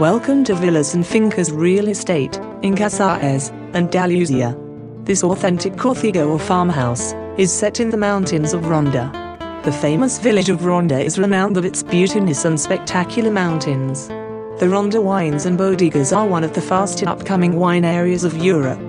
Welcome to Villas and Fincas Real Estate in Casares Andalusia. This authentic Cortijo or farmhouse is set in the mountains of Ronda. The famous village of Ronda is renowned for its beautiness and spectacular mountains. The Ronda wines and bodegas are one of the fastest upcoming wine areas of Europe.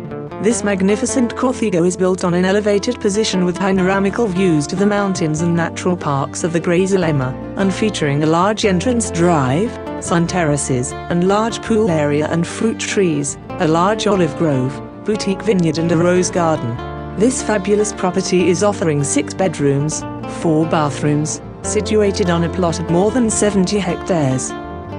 This magnificent Cortijo is built on an elevated position with panoramical views to the mountains and natural parks of the Grazalema, and featuring a large entrance drive, sun terraces, and large pool area and fruit trees, a large olive grove, boutique vineyard and a rose garden. This fabulous property is offering six bedrooms, four bathrooms, situated on a plot of more than 70 hectares.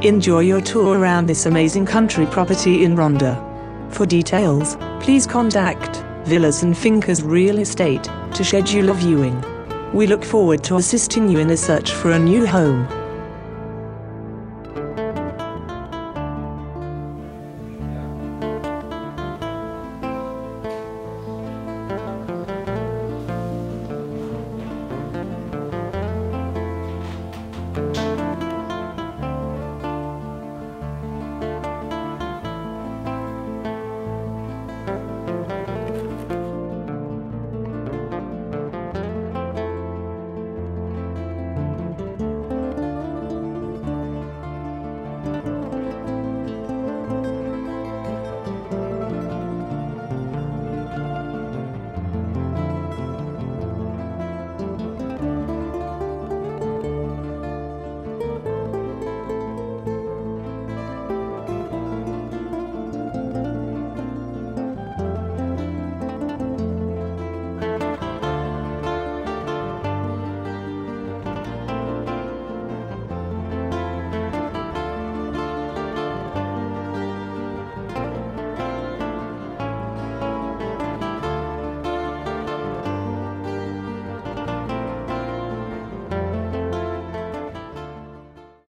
Enjoy your tour around this amazing country property in Ronda. For details, please contact Villas and Fincas Real Estate to schedule a viewing. We look forward to assisting you in the search for a new home.